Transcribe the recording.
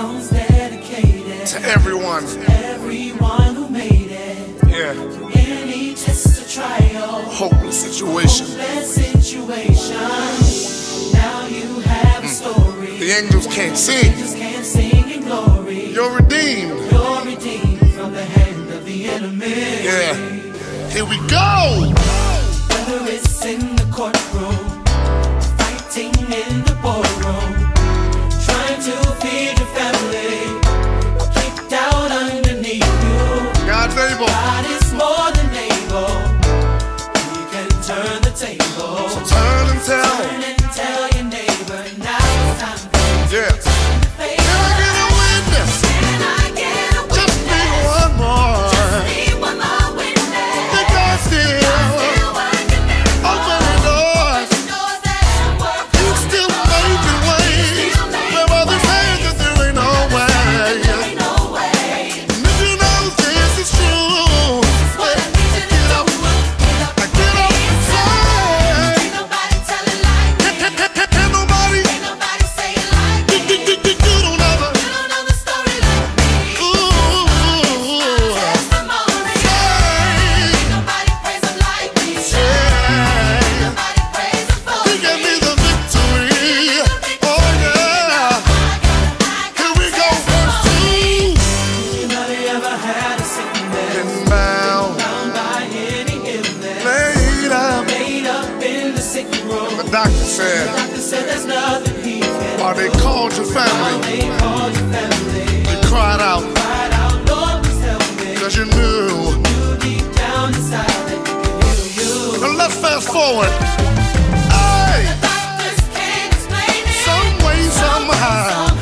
song's dedicated to everyone. everyone who made it. Yeah, Any test or trial, hopeless situation. hopeless situation. Now you have a mm. story. The angels can't sing. Just can't sing in glory. You're redeemed. You're redeemed from the hand of the enemy. Yeah. Here we go. Whether it's in the courtroom, fighting in the Turn and tell. The sick room. The doctor said, Doctor said there's nothing he can they called your family, they called your family. you cried out, Cried out, Lord, please help me. cause you knew. You deep down inside that he can heal you. Now let's fast forward. Hey, some way, somehow.